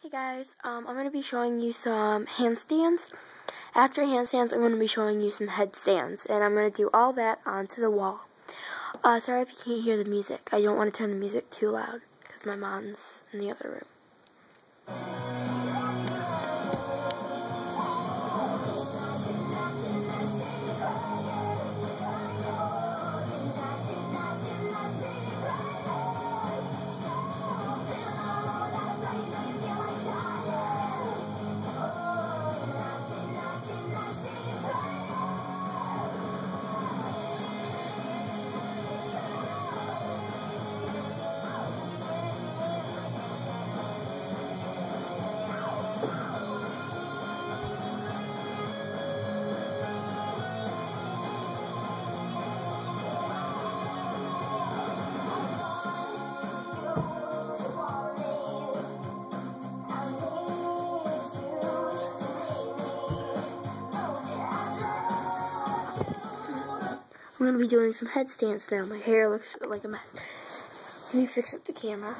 Hey guys, um, I'm going to be showing you some handstands. After handstands, I'm going to be showing you some headstands, and I'm going to do all that onto the wall. Uh, sorry if you can't hear the music. I don't want to turn the music too loud, because my mom's in the other room. I'm going to be doing some headstands now. My hair looks like a mess. Let me fix up the camera.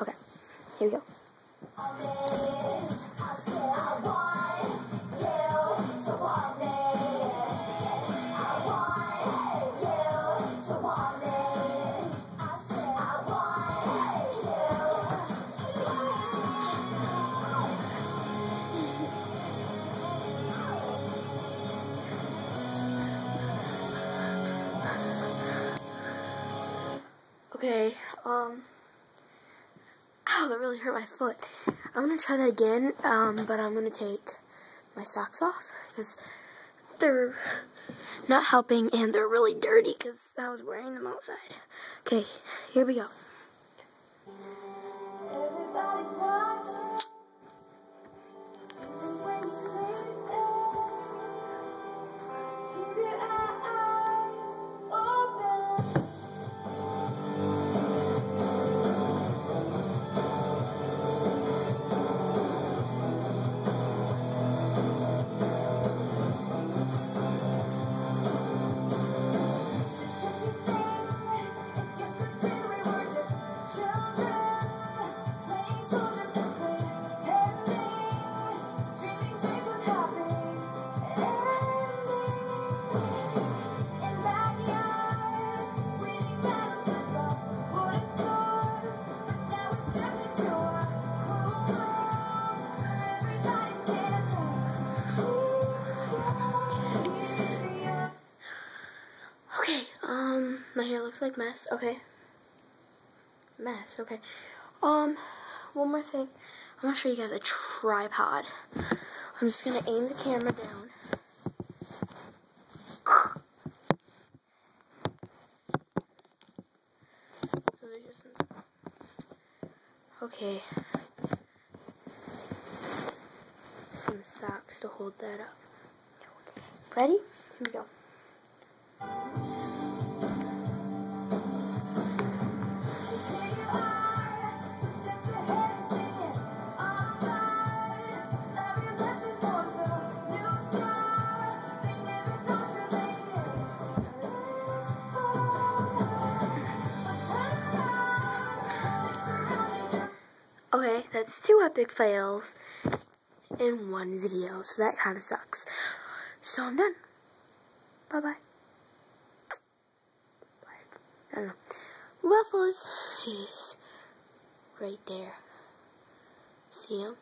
Okay, here we go. Oh, Okay, um, ow, that really hurt my foot. I'm gonna try that again, um, but I'm gonna take my socks off because they're not helping and they're really dirty because I was wearing them outside. Okay, here we go. Looks like mess. Okay. Mess, okay. Um, one more thing. I'm gonna show you guys a tripod. I'm just gonna aim the camera down. Okay. Some socks to hold that up. Ready? Here we go. That's two epic fails in one video, so that kind of sucks. So I'm done. Bye-bye. I don't know. Ruffles is right there. See him?